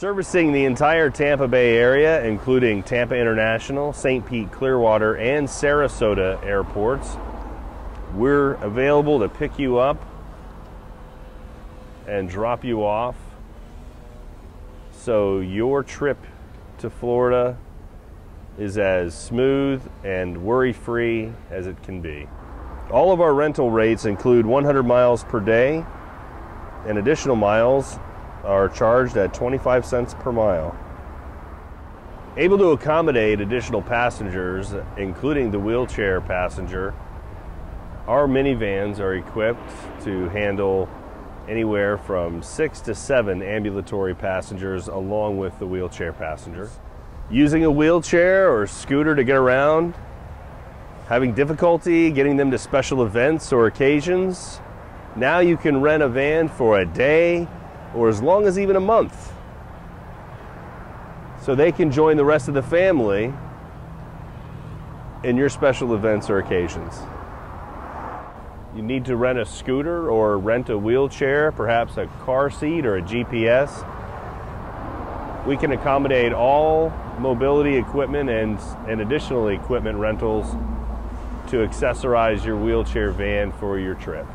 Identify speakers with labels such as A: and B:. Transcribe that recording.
A: Servicing the entire Tampa Bay area, including Tampa International, St. Pete Clearwater, and Sarasota airports, we're available to pick you up and drop you off so your trip to Florida is as smooth and worry free as it can be. All of our rental rates include 100 miles per day, and additional miles are charged at 25 cents per mile. Able to accommodate additional passengers, including the wheelchair passenger, our minivans are equipped to handle anywhere from six to seven ambulatory passengers along with the wheelchair passenger. Using a wheelchair or scooter to get around, having difficulty getting them to special events or occasions, now you can rent a van for a day or as long as even a month. So they can join the rest of the family in your special events or occasions. You need to rent a scooter or rent a wheelchair, perhaps a car seat or a GPS. We can accommodate all mobility equipment and, and additional equipment rentals to accessorize your wheelchair van for your trip.